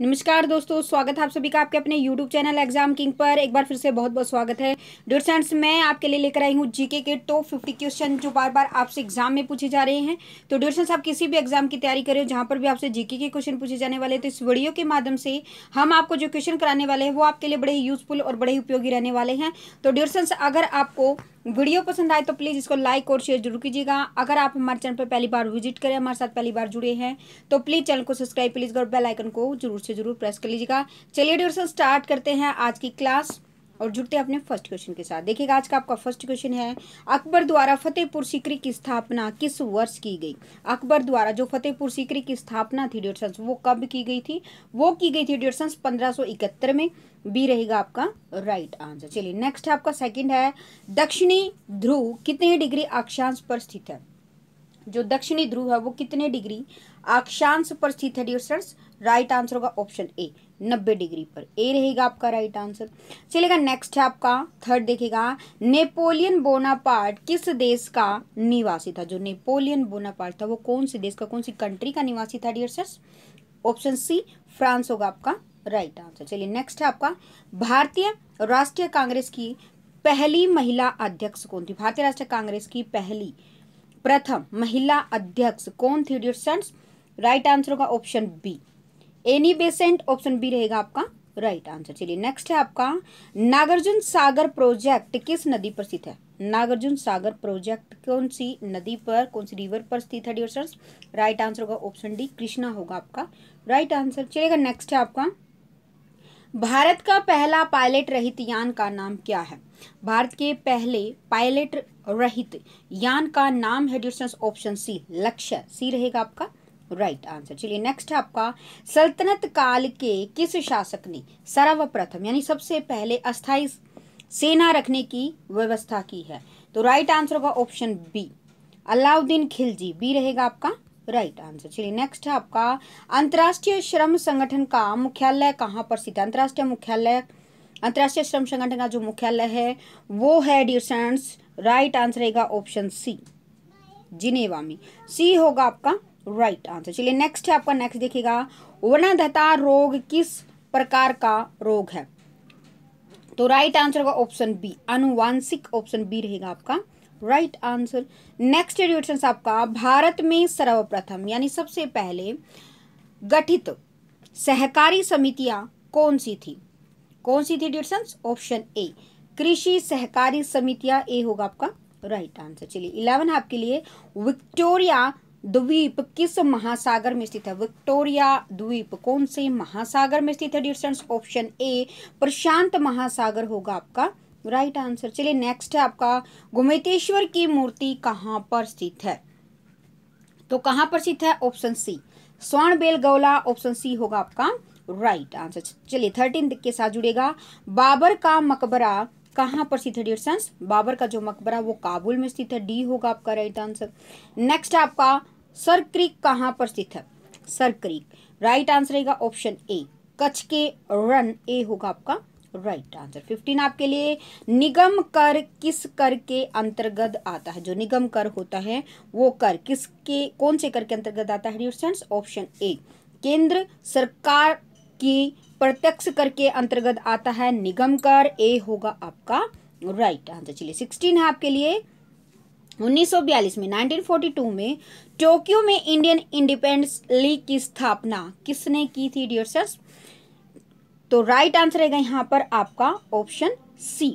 नमस्कार दोस्तों, स्वागत है आप सभी का आपके अपने यूट्यूब चैनल एग्ज़ाम किंग पर। एक बार फिर से बहुत बहुत स्वागत है। डियर फ्रेंड्स मैं आपके लिए लेकर आई हूँ जीके के टॉप फिफ्टी क्वेश्चन जो बार बार आपसे एग्ज़ाम में पूछे जा रहे हैं। तो डियर फ्रेंड्स आप किसी भी एग्ज़ाम की तैयारी करें जहाँ पर भी आपसे जीके के क्वेश्चन पूछे जाने वाले तो इस वीडियो के माध्यम से हम आपको जो क्वेश्चन कराने वाले हैं, वो आपके लिए बड़े ही यूजफुल और बड़े ही उपयोगी रहने वाले हैं। तो डियर फ्रेंड्स अगर आपको वीडियो पसंद आए तो प्लीज़ इसको लाइक और शेयर ज़रूर कीजिएगा। अगर आप हमारे चैनल पर पहली बार विज़िट करें, हमारे साथ पहली बार जुड़े हैं तो प्लीज़ चैनल को सब्सक्राइब, प्लीज़ कर बेल आइकन को ज़रूर से ज़रूर प्रेस कर लीजिएगा। चलिए डिवर्सन स्टार्ट करते हैं आज की क्लास। और जुड़ते हैं अपने फ़र्स्ट क्वेश्चन के साथ। देखिएगा, आज का आपका फ़र्स्ट क्वेश्चन है, अकबर द्वारा फतेहपुर सीकरी की स्थापना किस वर्ष की गई? अकबर द्वारा जो फतेहपुर सीकरी की स्थापना थी डियर्सन्स वो कब की गई थी? वो की गई थी डियर्सन्स पंद्रह में। बी रहेगा आपका राइट आंसर चलिए नेक्स्ट आपका सेकंड है, दक्षिणी ध्रुव कितने डिग्री अक्षांश पर स्थित है? जो दक्षिणी ध्रुव है, वो कितने डिग्री अक्षांश पर स्थित है डियर्सन्स राइट आंसर होगा ऑप्शन ए नब्बे डिग्री पर। ए रहेगा आपका राइट आंसर चलेगा नेक्स्ट है आपका। थर्ड देखेगा नेपोलियन बोनापार्ट किस देश का निवासी था? जो नेपोलियन बोनापार्ट था, वो कौन से देश का, कौन सी कंट्री का निवासी था dear sir option C France होगा आपका राइट आंसर चलिए नेक्स्ट है आपका। भारतीय राष्ट्रीय कांग्रेस की पहली महिला अध्यक्ष कौन थी? भारतीय राष्ट्रीय कांग्रेस की पहली, प्रथम महिला अध्यक्ष कौन थी डियर राइट आंसर होगा option B Annie Besant option B रहेगा आपका? राइट आंसर चलिए नेक्स्ट है आपका, नागार्जुन सागर प्रोजेक्ट किस नदी पर स्थित है? नागार्जुन सागर प्रोजेक्ट कौन सी नदी पर, कौन सी रिवर पर स्थित है डियर राइट आंसर होगा ऑप्शन डी कृष्णा होगा आपका. राइट आंसर चलिएगा नेक्स्ट है आपका, भारत का पहला पायलट रहित यान का नाम क्या है? भारत के पहले पायलट रहित यान का नाम है डियर ऑप्शन सी लक्ष्य. सी रहेगा आपका राइट आंसर। चलिए नेक्स्ट है आपका, सल्तनत काल के किस शासक ने सर्वप्रथम, यानी सबसे पहले अस्थाई सेना रखने की व्यवस्था की है? तो राइट आंसर होगा option B Alauddin Khilji B रहेगा आपका राइट आंसर चलिए नेक्स्ट है आपका, अंतर्राष्ट्रीय श्रम संगठन का मुख्यालय कहाँ पर स्थित है? अंतर्राष्ट्रीय मुख्यालय, अंतर्राष्ट्रीय श्रम संगठन का जो मुख्यालय है, वो है डियर राइट आंसर रहेगा ऑप्शन सी जिनेवा में। सी होगा आपका राइट आंसर चलिए नेक्स्ट है आपका नेक्स्ट देखिएगा। वर्णाधता रोग किस प्रकार का रोग है? तो राइट आंसर होगा ऑप्शन बी अनुवांशिक ऑप्शन बी रहेगा आपका। राइट आंसर नेक्स्ट एडिशन आपका, भारत में सर्वप्रथम, यानी सबसे पहले गठित सहकारी समितियाँ कौन सी थी? कौन सी थी डिशन ऑप्शन ए कृषि सहकारी समितियाँ ए होगा आपका। राइट आंसर चलिए इलेवन आपके लिए। विक्टोरिया द्वीप किस महासागर में स्थित है? विक्टोरिया द्वीप कौन से महासागर में स्थित है? डिस्टेंस ऑप्शन ए प्रशांत महासागर होगा आपका। राइट आंसर चलिए नेक्स्ट है आपका, गुमेतेश्वर की मूर्ति कहाँ पर स्थित है? तो कहाँ पर स्थित है? ऑप्शन सी स्वर्ण बेल गौला ऑप्शन सी होगा आपका। राइट आंसर चलिए थर्टीन के साथ जुड़ेगा। बाबर का मकबरा कहाँ पर स्थित है डियर बाबर का जो मकबरा, वो काबुल में स्थित है डी होगा आपका राइट आंसर नेक्स्ट आपका, सर क्रीक कहाँ पर स्थित है? Sir Creek. राइट आंसर रहेगा ऑप्शन ए कच्छ के रन ए होगा आपका राइट आंसर फिफ्टीन आपके लिए, निगम कर किस कर के अंतर्गत आता है? जो निगम कर होता है, वो कर किसके कौन से कर के अंतर्गत आता है ऑप्शन ए केंद्र, सरकार की प्रत्यक्ष कर के अंतर्गत आता है निगम कर ए होगा आपका राइट आंसर। चलिए सिक्सटीन है आपके लिए। 1942 में 1942 में, टोक्यो में इंडियन इंडिपेंडेंस लीग की स्थापना किसने की थी डियर सर तो राइट आंसर रहेगा यहाँ पर आपका ऑप्शन सी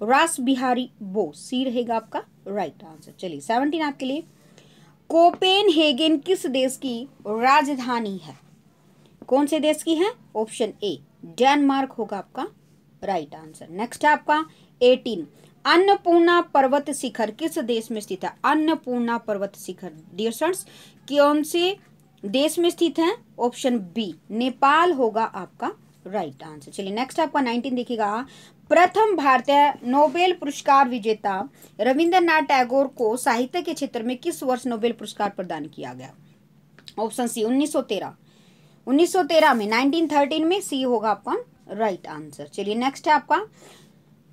रास बिहारी बोस। सी रहेगा आपका राइट आंसर चलिए सेवनटीन आपके लिए। कोपेन हेगेन किस देश की राजधानी है? कौन से देश की है? ऑप्शन ए डेनमार्क होगा आपका राइट आंसर नेक्स्ट है आपका एटीन अन्नपूर्णा पर्वत शिखर किस देश में स्थित है? अन्नपूर्णा पर्वत शिखर. डियर स्टूडेंट्स कौन से देश में स्थित है? ऑप्शन बी नेपाल होगा आपका राइट आंसर चलिए नेक्स्ट आपका नाइनटीन देखिएगा. प्रथम भारतीय नोबेल पुरस्कार विजेता रविंद्रनाथ टैगोर को साहित्य के क्षेत्र में किस वर्ष नोबेल पुरस्कार प्रदान किया गया? ऑप्शन सी 1913 1913 में 1913 में सी होगा आपका राइट आंसर चलिए नेक्स्ट है आपका।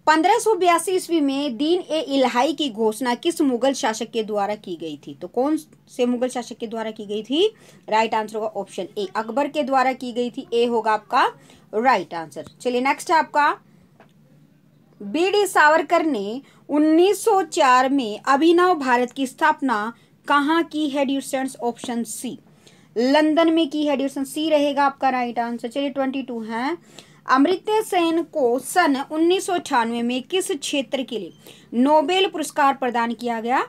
पंद्रह ईस्वी में दीन ए इलाही की घोषणा किस मुगल शासक के द्वारा की गई थी? तो कौन से मुगल शासक के द्वारा की गई थी? राइट आंसर होगा ऑप्शन ए अकबर के द्वारा की गई थी। ए होगा आपका राइट आंसर चलिए नेक्स्ट है आपका। बी डी सावरकर ने 1904 में अभिनव भारत की स्थापना कहाँ की है? ड्यूसेंट्स ऑप्शन सी लंदन में की है ड्यूशन सी रहेगा आपका राइट आंसर चलिए ट्वेंटी टू है। अमृत्य सेन को सन उन्नीस सौ अठानवे में किस क्षेत्र के लिए नोबेल पुरस्कार प्रदान किया गया?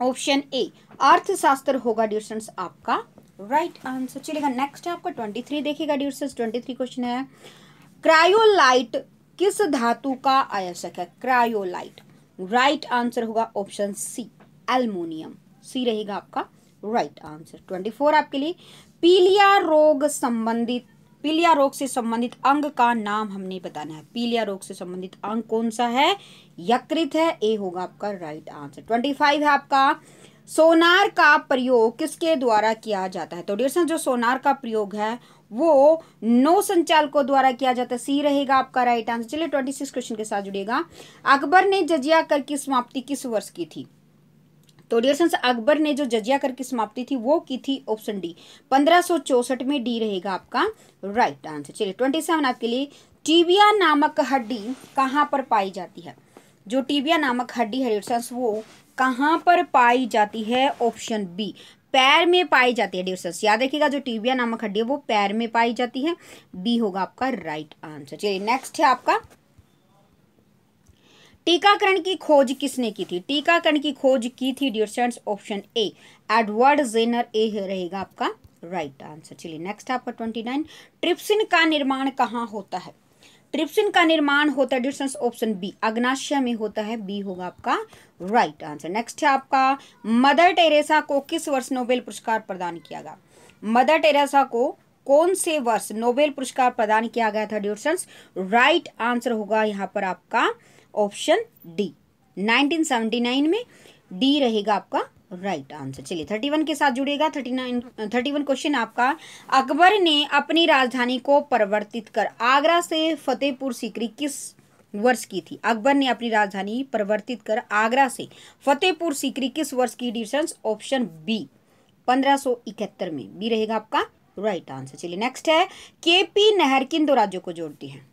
ऑप्शन ए, अर्थशास्त्र होगा ड्यूशंस आपका राइट आंसर चलेगा नेक्स्ट है आपका ट्वेंटी थ्री देखिएगा ड्यूशंस ट्वेंटी थ्री क्वेश्चन है। क्रायोलाइट किस धातु का आयसक है? क्रायोलाइट राइट आंसर होगा ऑप्शन सी एल्मोनियम सी रहेगा आपका राइट आंसर ट्वेंटी फोर आपके लिए, पीलिया रोग संबंधित, पीलिया रोग से संबंधित अंग का नाम हमने बताना है। पीलिया रोग से संबंधित अंग कौन सा है? यकृत है, ए होगा आपका राइट आंसर ट्वेंटी फाइव है आपका, सोनार का प्रयोग किसके द्वारा किया जाता है? तो डियर जो सोनार का प्रयोग है, वो नौ संचालकों द्वारा किया जाता है। सी रहेगा आपका राइट आंसर चलिए ट्वेंटी सिक्स क्वेश्चन के साथ जुड़ेगा अकबर ने जजिया कर की समाप्ति किस वर्ष की थी? तो डियर अकबर ने जो जजिया कर की समाप्ति थी, वो की थी ऑप्शन डी पंद्रह में डी रहेगा आपका राइट आंसर चलिए ट्वेंटी आपके लिए टीबिया नामक हड्डी कहाँ पर पाई जाती है? जो टीबिया नामक हड्डी है डियर वो कहाँ पर पाई जाती है? ऑप्शन बी पैर में पाई जाती है डिवर्सेंस याद रखिएगा, जो टीबिया नामक हड्डी है, वो पैर में पाई जाती है। बी होगा आपका राइट आंसर चलिए नेक्स्ट है आपका टीकाकरण की खोज किसने की थी? टीकाकरण की खोज की थी dear option A Edward Jenner A रहेगा आपका राइट आंसर चलिए नेक्स्ट आपका ट्वेंटी नाइन ट्रिप्सिन का निर्माण कहाँ होता है? ट्रिप्सिन का निर्माण होता है डिस्टेंस ऑप्शन बी अग्नाशय में होता है बी होगा आपका राइट आंसर नेक्स्ट है आपका मदर टेरेसा को किस वर्ष नोबेल पुरस्कार प्रदान किया गया? मदर टेरेसा को कौन से वर्ष नोबेल पुरस्कार प्रदान किया गया था ड्यूशंस राइट आंसर होगा यहाँ पर आपका ऑप्शन डी। 1979 में डी रहेगा आपका राइट आंसर। चलिए 31 के साथ जुड़ेगा 39 31 क्वेश्चन आपका। अकबर ने अपनी राजधानी को परिवर्तित कर आगरा से फतेहपुर सीकरी किस वर्ष की थी? अकबर ने अपनी राजधानी परिवर्तित कर आगरा से फतेहपुर सीकरी किस वर्ष की? Division option B. पंद्रह में। बी रहेगा आपका राइट आंसर। चलिए, नेक्स्ट है, केपी नहर किन दो राज्यों को जोड़ती है?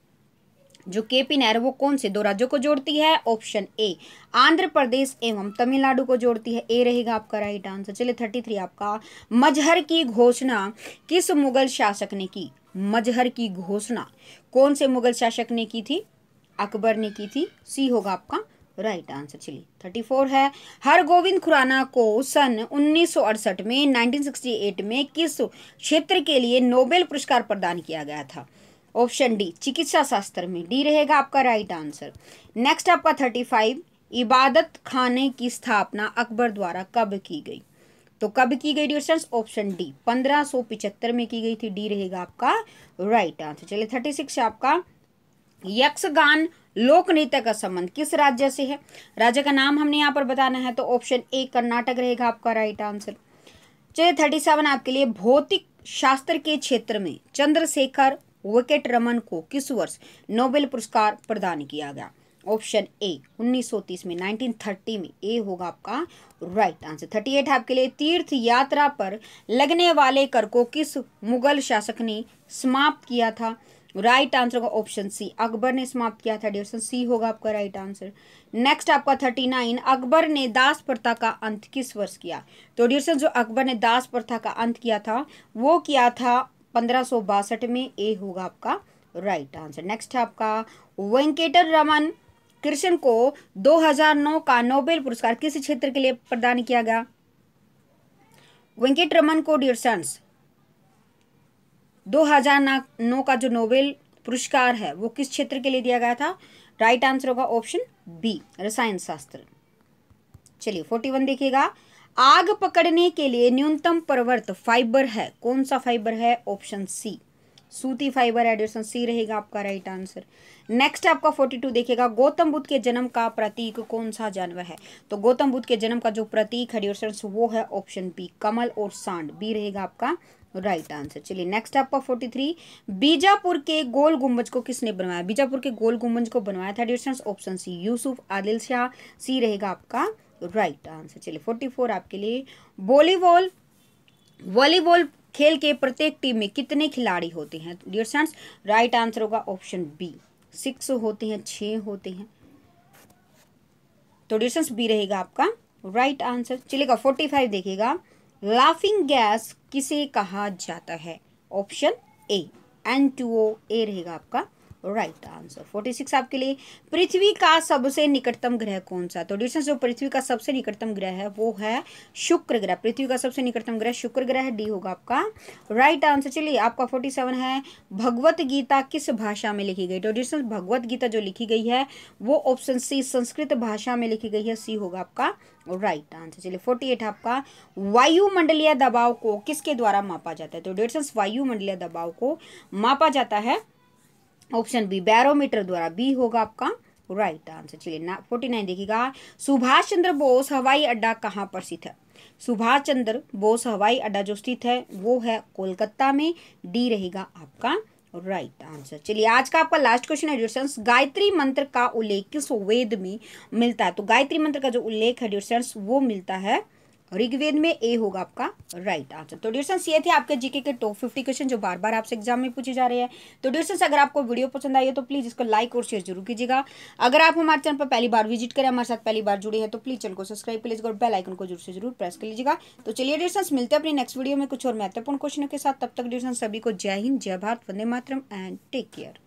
जो के पी नहर वो कौन से दो राज्यों को जोड़ती है? ऑप्शन ए, आंध्र प्रदेश एवं तमिलनाडु को जोड़ती है। ए रहेगा आपका राइट आंसर चलिए थर्टी थ्री आपका। मजहर की घोषणा किस मुगल शासक ने की? मजहर की घोषणा कौन से मुगल शासक ने की थी? अकबर ने की थी। सी होगा आपका राइट आंसर चलिए थर्टी फोर है। हर गोविंद खुराना को सन उन्नीस सौ अड़सठ में 1968 में किस क्षेत्र के लिए नोबेल पुरस्कार प्रदान किया गया था? ऑप्शन डी, चिकित्सा शास्त्र में। डी रहेगा आपका राइट आंसर नेक्स्ट आपका थर्टी फाइव इबादत खाने की स्थापना अकबर द्वारा कब की गई? तो कब की गई डिस्टेंस ऑप्शन डी पंद्रह पिचहत्तर में की गई थी। डी रहेगा आपका राइट आंसर चलिए थर्टी सिक्स आपका। यक्षगान लोक नृत्य का संबंध किस राज्य से है? राज्य का नाम हमने यहाँ पर बताना है तो ऑप्शन ए कर्नाटक रहेगा आपका राइट आंसर चलिए थर्टी सेवन आपके लिए भौतिक शास्त्र के क्षेत्र में चंद्रशेखर विकेट रमन को किस वर्ष नोबेल पुरस्कार प्रदान किया गया? ऑप्शन ए 1930 में 1930 में। ए होगा आपका राइट आंसर 38 आपके लिए तीर्थ यात्रा पर लगने वाले कर को किस मुगल शासक ने समाप्त किया था? राइट आंसर होगा ऑप्शन सी अकबर ने समाप्त किया था डिविजन सी होगा आपका राइट आंसर नेक्स्ट आपका थर्टी नाइन. अकबर ने दास प्रथा का अंत किस वर्ष किया? तो डिविजन जो अकबर ने दास प्रथा का अंत किया था, वो किया था पंद्रह में ए होगा आपका राइट आंसर नेक्स्ट है आपका वेंकेटर रमन कृष्ण को 2009 का नोबेल पुरस्कार किस क्षेत्र के लिए प्रदान किया गया? वेंकट रमन को डियर सन्स 2009 का जो नोबेल पुरस्कार है, वो किस क्षेत्र के लिए दिया गया था? राइट आंसर होगा ऑप्शन बी रसायन शास्त्र. चलिए 41 देखिएगा. आग पकड़ने के लिए न्यूनतम प्रवर्त फाइबर है। कौन सा फाइबर है? Option C. सूती फाइबर एडिशन सी रहेगा आपका, राइट आंसर। नेक्स्ट आपका फोर्टी टू देखेगा गौतम बुद्ध के जन्म का प्रतीक कौन सा जानवर है? तो गौतम बुद्ध के जन्म का जो प्रतीक है वो है ऑप्शन बी, कमल और सांड। बी रहेगा आपका, राइट आंसर। चलिए नेक्स्ट आपका फोर्टी थ्री। बीजापुर के गोल गुम्बज को किसने बनवाया? बीजापुर के गोल गुम्बज को बनवाया था option C, Yusuf Adil Shah. C रहेगा आपका राइट आंसर चलिए फोर्टी फोर आपके लिए। वॉलीबॉल वॉलीबॉल खेल के प्रत्येक टीम में कितने खिलाड़ी होते हैं? डियर स्टूडेंट्स राइट आंसर होगा ऑप्शन बी सिक्स होते हैं छः होते हैं। तो डिस्टेंस बी रहेगा आपका राइट आंसर चलेगा फोर्टी फाइव देखिएगा। लाफिंग गैस किसे कहा जाता है? Option A N two O A रहेगा आपका। राइट आंसर फोर्टी सिक्स आपके लिए, पृथ्वी का सबसे निकटतम ग्रह कौन सा? तो डिस्टेंस जो पृथ्वी का सबसे निकटतम ग्रह है, वो है शुक्र ग्रह। पृथ्वी का सबसे निकटतम ग्रह शुक्र ग्रह है डी होगा आपका। राइट आंसर चलिए, आपका फोर्टी सेवन है। भगवत गीता किस भाषा में लिखी गई? तो डिस्टेंस भगवत गीता जो लिखी गई है, वो ऑप्शन सी संस्कृत भाषा में लिखी गई है सी होगा आपका। राइट आंसर चलिए फोर्टी एट आपका। वायुमंडलीय दबाव को किसके द्वारा मापा जाता है? तो डिस्टेंस वायुमंडलीय दबाव को मापा जाता है ऑप्शन बी, बैरोमीटर द्वारा बी होगा आपका राइट आंसर। चलिए, ना, फोर्टी नाइन देखिएगा। सुभाष चंद्र बोस हवाई अड्डा कहाँ पर स्थित है? सुभाष चंद्र बोस हवाई अड्डा जो स्थित है, वो है कोलकाता में। डी रहेगा आपका राइट आंसर। चलिए, आज का आपका लास्ट क्वेश्चन है डिस्टेंस गायत्री मंत्र का उल्लेख किस वेद में मिलता है? तो गायत्री मंत्र का जो उल्लेख है डिस्टेंस वो मिलता है ऋग्वेद में ए होगा आपका राइट आंसर तो डिस्टेंस ये थे आपके जीके के टॉप फिफ्टी क्वेश्चन जो बार बार आपसे एग्ज़ाम में पूछे जा रहे हैं. तो डिस्टेंस अगर आपको वीडियो पसंद आई है तो प्लीज़ इसको लाइक और शेयर ज़रूर कीजिएगा. अगर आप हमारे चैनल पर पहली बार विज़िट करें, हमारे साथ पहली बार जुड़े हैं तो प्लीज़ चैनल को सब्सक्राइब कर लीजिएगा और बेल आइकन को ज़रूर से ज़रूर प्रेस कर लीजिएगा. तो चलिए डिस्टेंस मिलते हैं अपनी नेक्स्ट वीडियो में कुछ और महत्वपूर्ण क्वेश्चन के साथ. तब तक डिस्टेंस सभी को जय हिंद, जय भारत, वंदे मातरम एंड टेक केयर